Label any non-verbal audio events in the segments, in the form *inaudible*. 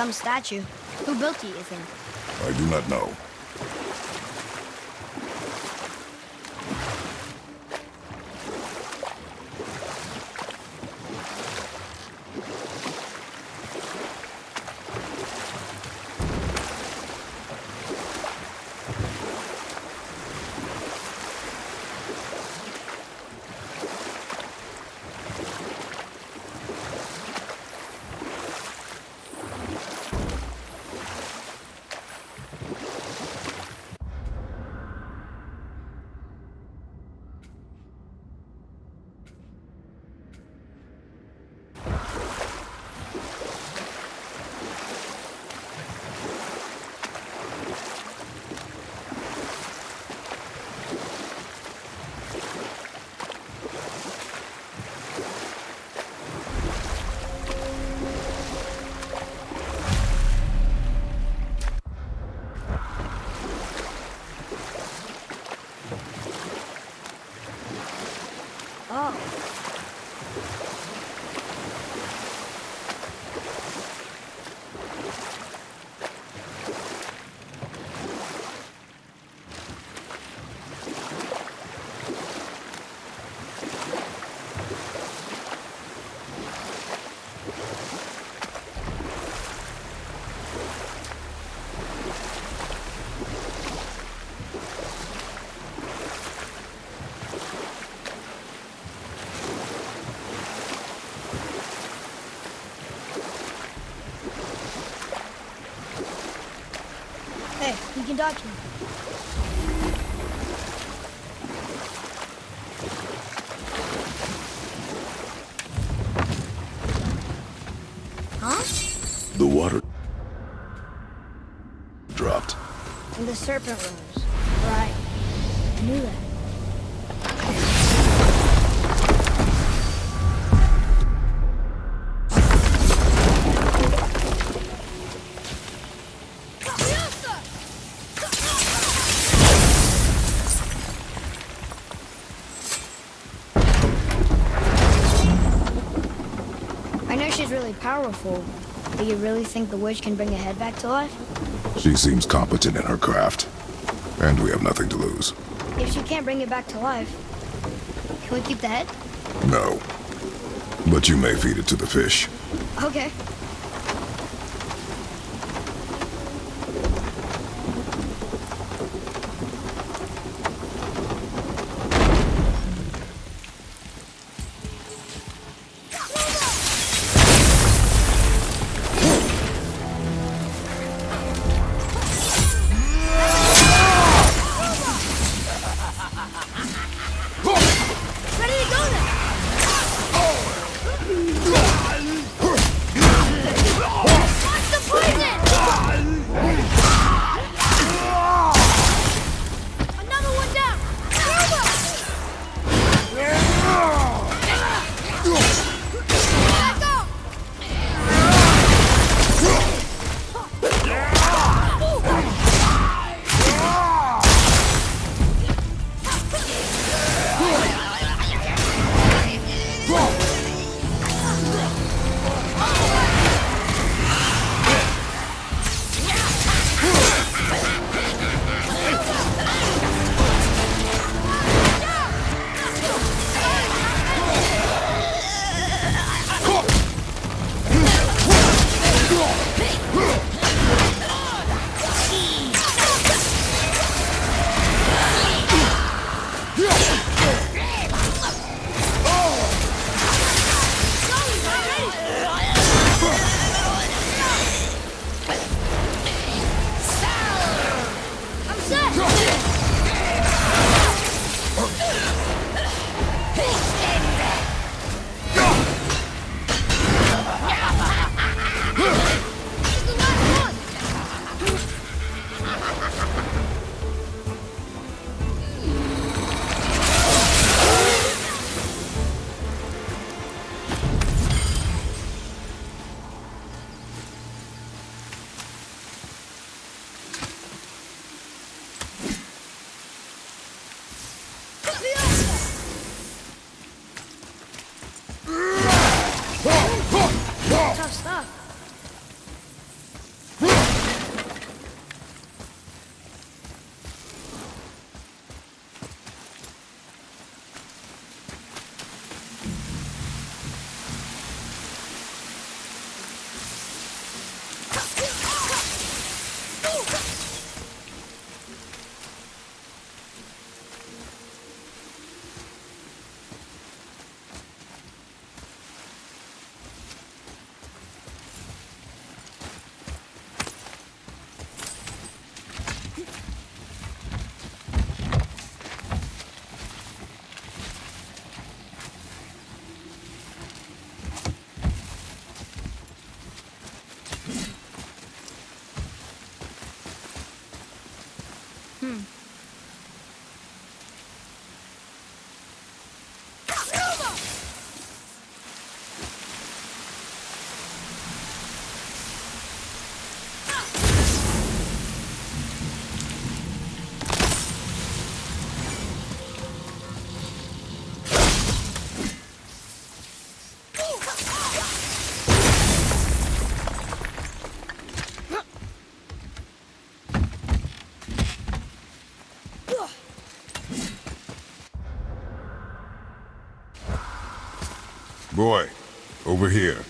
some statue. Who built it, you think? I do not know. Oh, me. Huh? The water dropped. And the serpent rose. Right. I knew that. Powerful, but you really think the witch can bring a head back to life? She seems competent in her craft. And we have nothing to lose. If she can't bring it back to life, can we keep the head? No. But you may feed it to the fish. Okay. Boy, over here.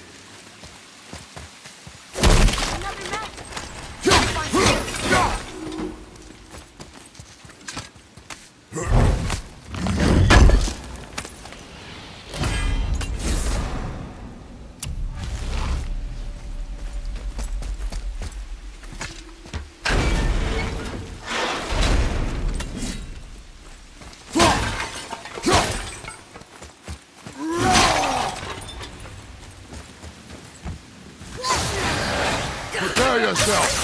Yourself!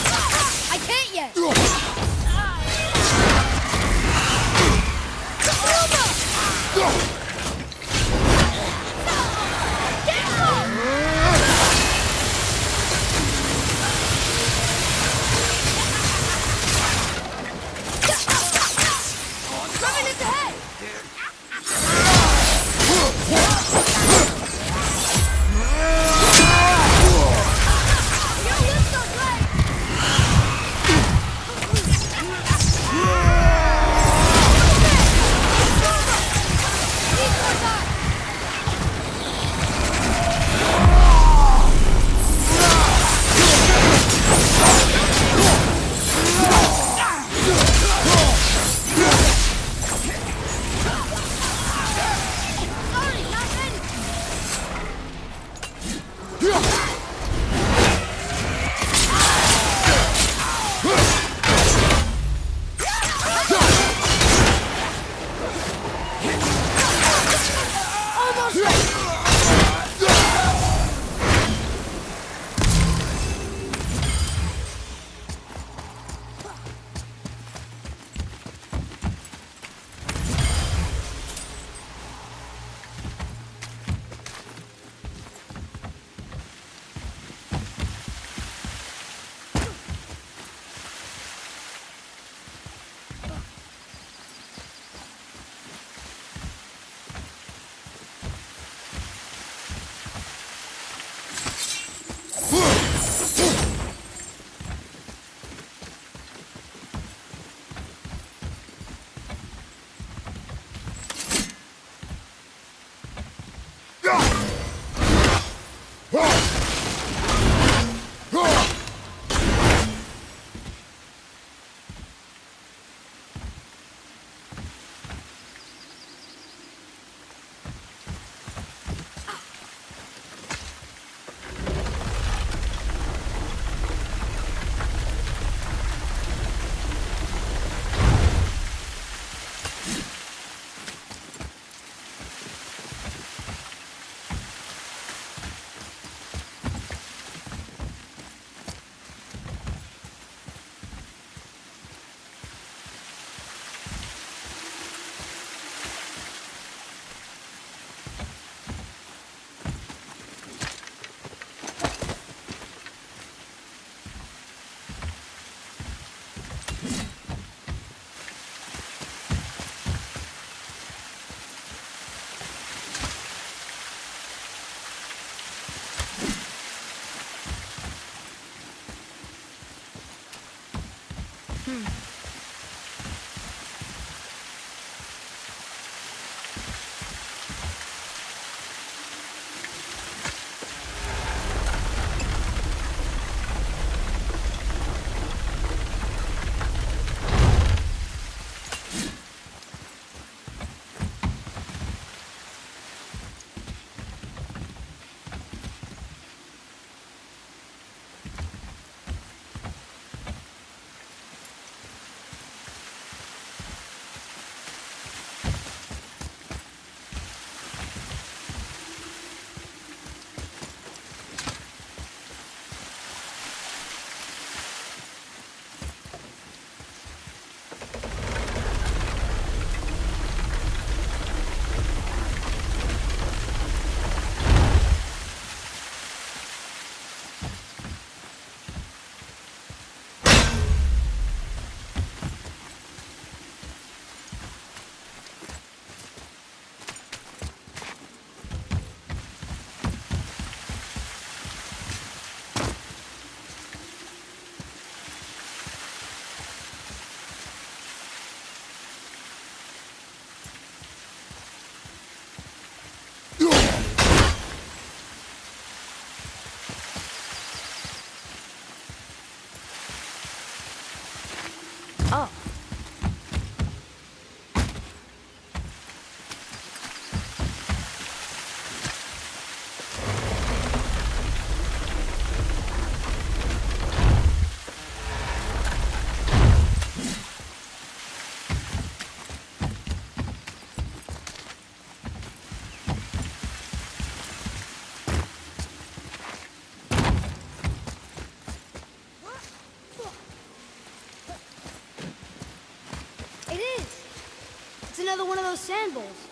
Another one of those sand bowls.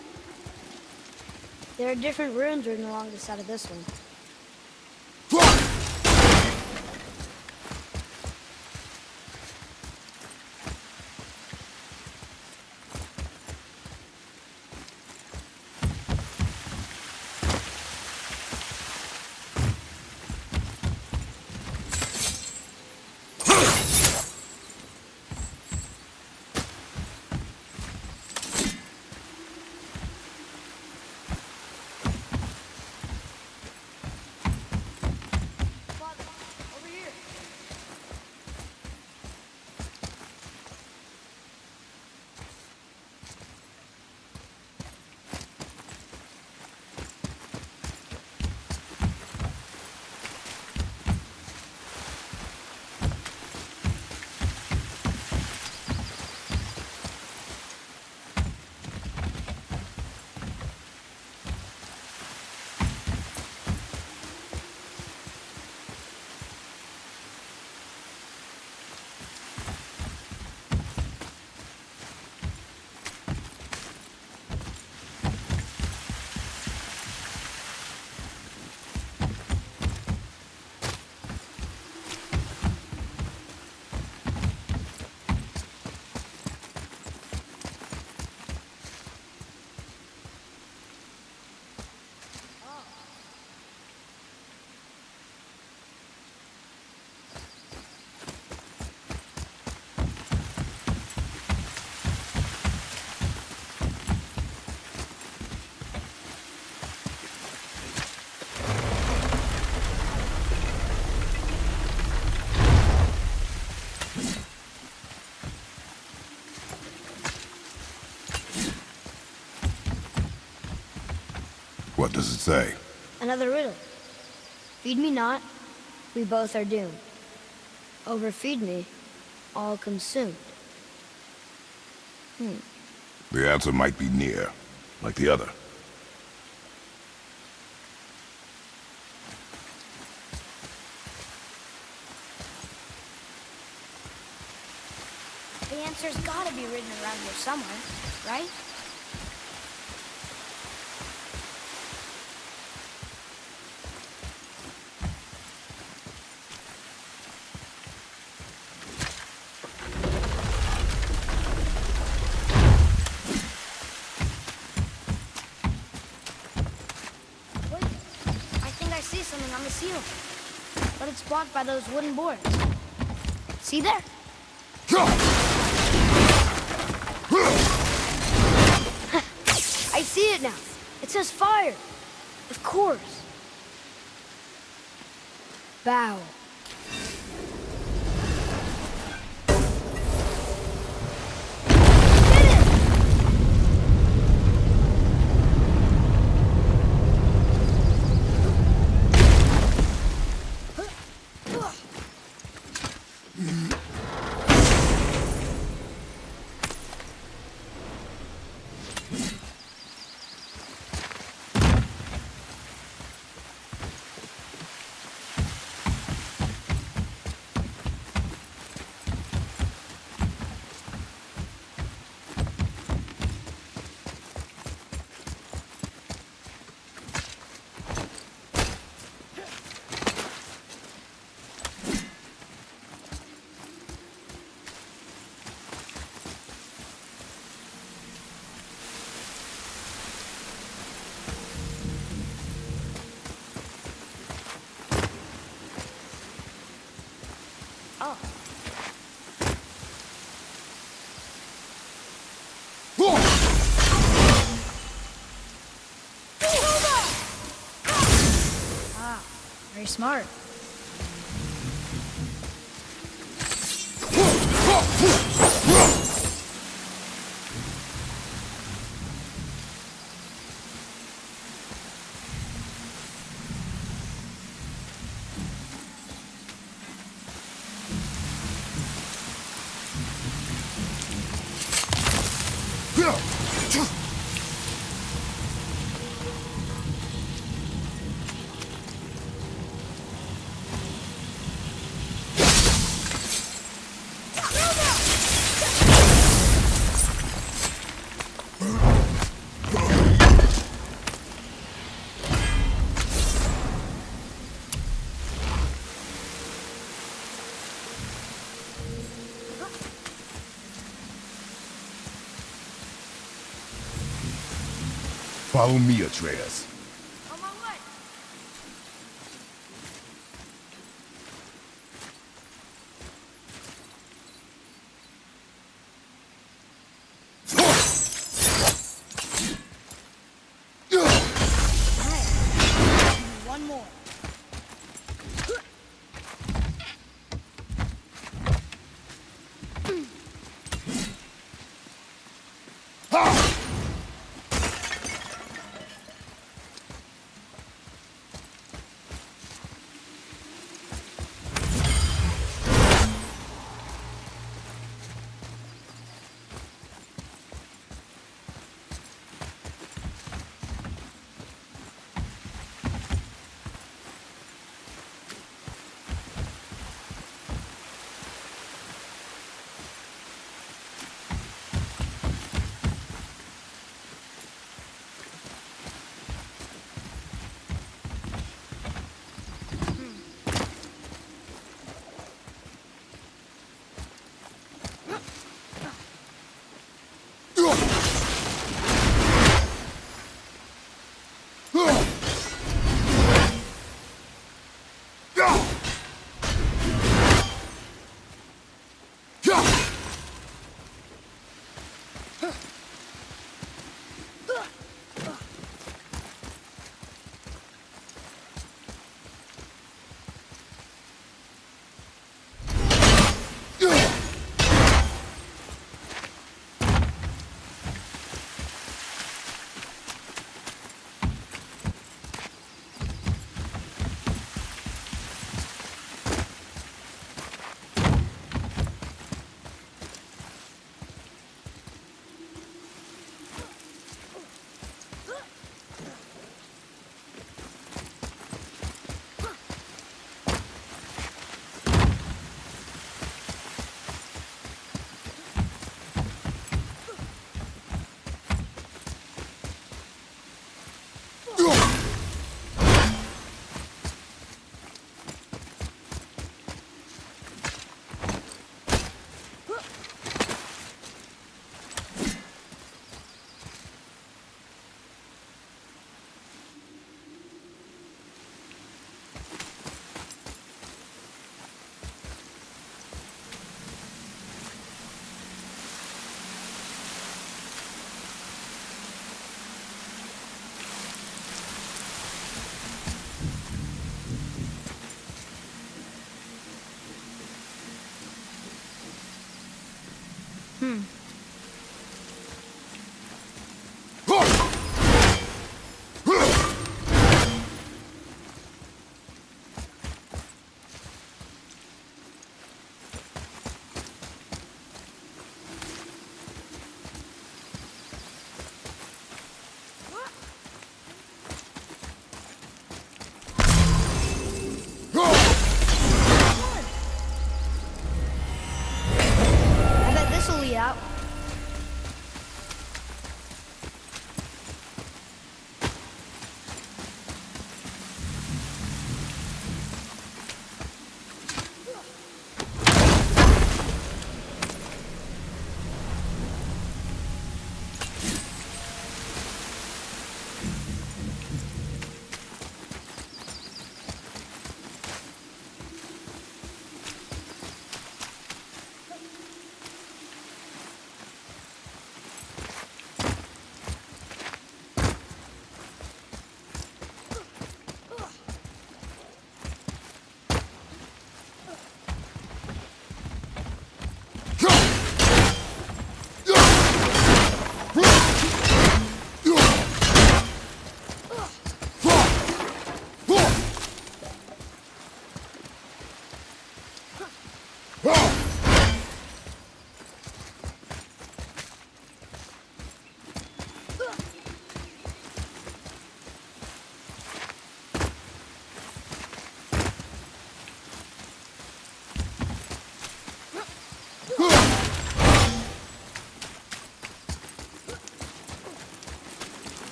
There are different runes written along the side of this one. What does it say? Another riddle. Feed me not, we both are doomed. Overfeed me, all consumed. Hmm. The answer might be near, like the other. The answer's gotta be written around here somewhere, right? Wait, I think I see ceiling. But it's blocked by those wooden boards. See there? I see it now. It says fire. Of course. Bow. smart. *laughs* Follow me, Atreus.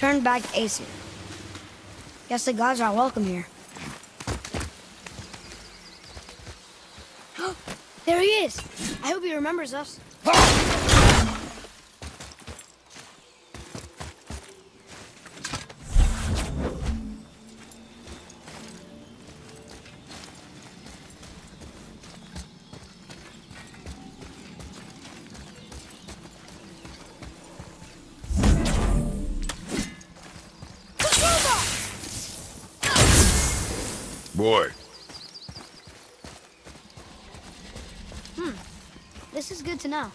Turned back Aesir. Guess the gods are welcome here. *gasps* there he is! I hope he remembers us. Boy, Hmm. This is good to know.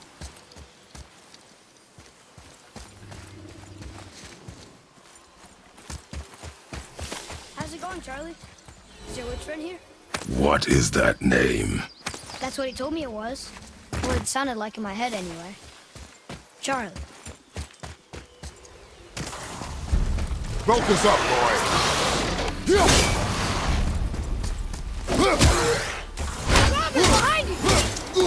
How's it going, Charlie? Is your witch friend here? what is that name? That's what he told me it was. Well, it sounded like in my head anyway. Charlie. Focus up, boy. behind you! Father!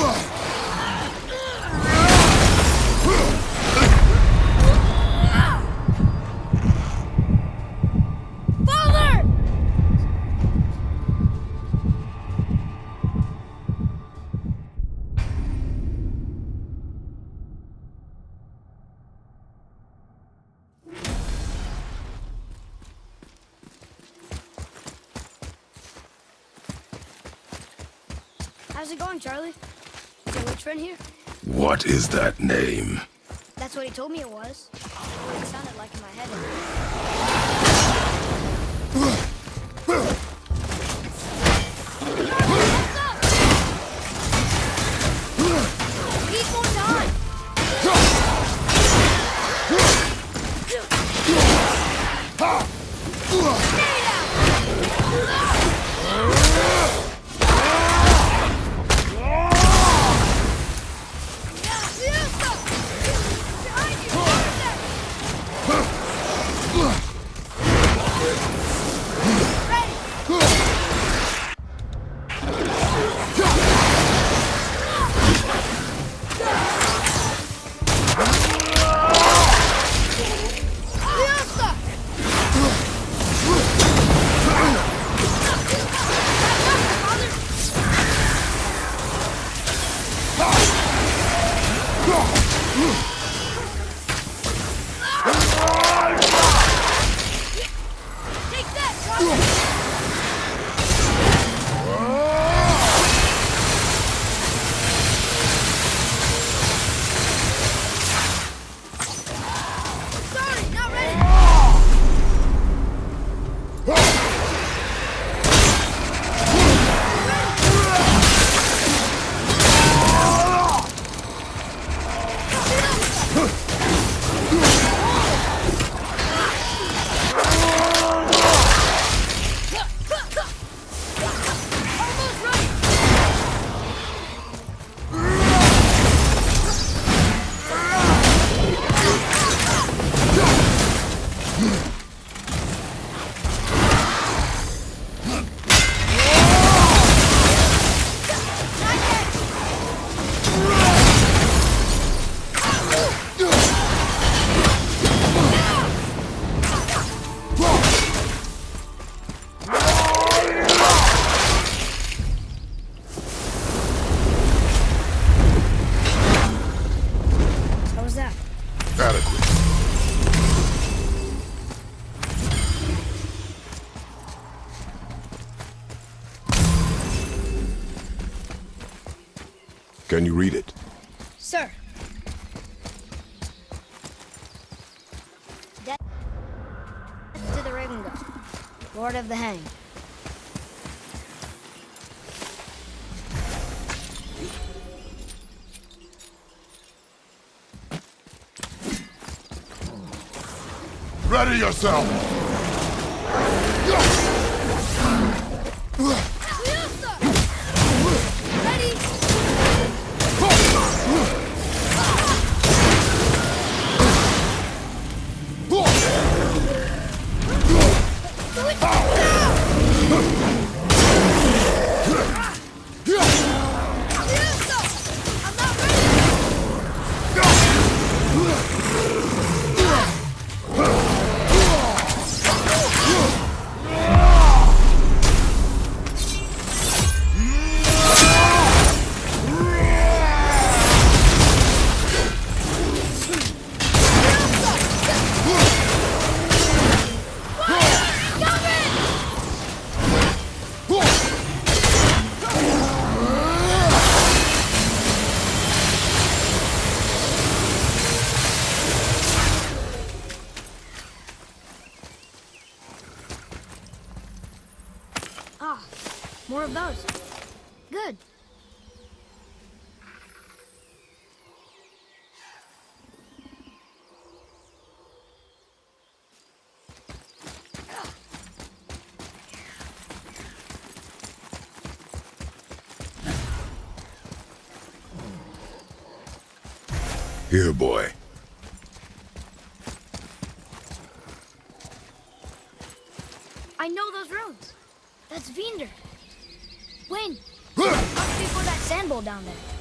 How's it going, Charlie? Is friend here? What is that name? That's what he told me it was. It sounded like in my head. Take Can you read it? Sir. Death to the Raven God, Lord of the Hang. Ready yourself! Here, boy. I know those roads. That's Vanir. Wayne, must be for that sand bowl down there.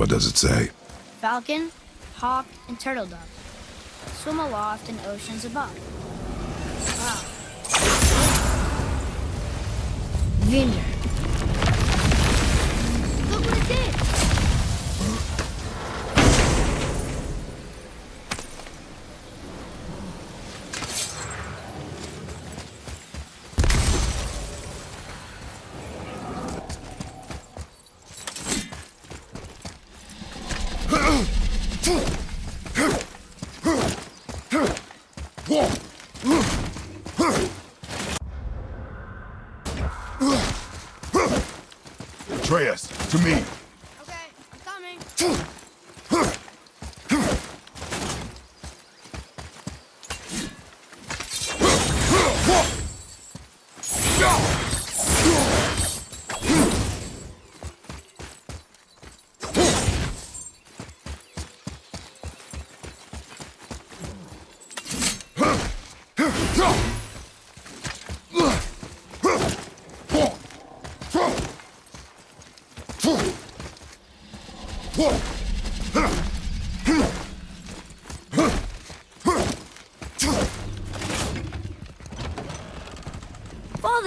What does it say? Falcon, hawk, and turtle dove swim aloft in oceans above. Ah. Wow. Vinder. Look what it did! Atreus, to me.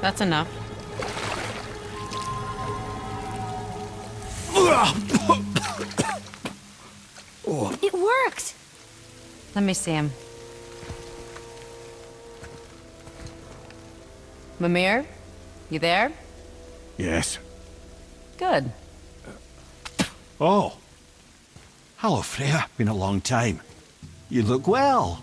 That's enough. It worked! Let me see him. Mimir? You there? Yes. Good. Oh. Hello, Freya. Been a long time. You look well.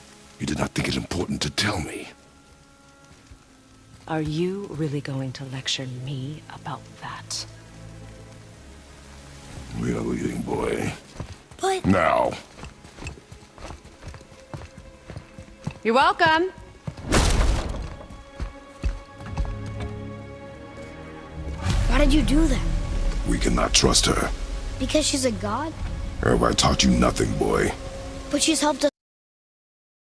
You did not think it important to tell me. Are you really going to lecture me about that? We are leaving, boy. But Now. You're welcome! why did you do that? We cannot trust her. Because she's a god? Have I taught you nothing, boy? But she's helped us